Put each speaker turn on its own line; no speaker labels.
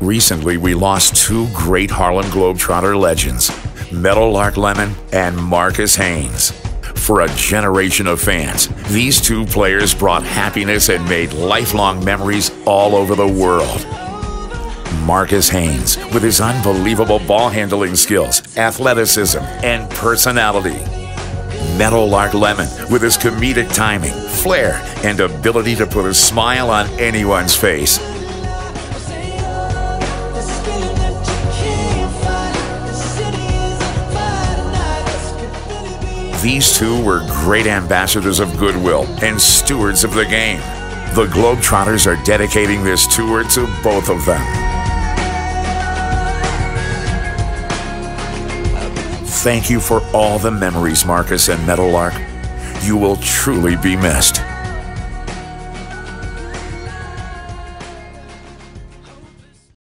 Recently, we lost two great Harlem Globetrotter legends, Meadowlark Lemon and Marques Haynes. For a generation of fans, these two players brought happiness and made lifelong memories all over the world. Marques Haynes, with his unbelievable ball handling skills, athleticism, and personality. Meadowlark Lemon, with his comedic timing, flair, and ability to put a smile on anyone's face. These two were great ambassadors of goodwill and stewards of the game. The Globetrotters are dedicating this tour to both of them. Thank you for all the memories, Marques and Meadowlark. You will truly be missed.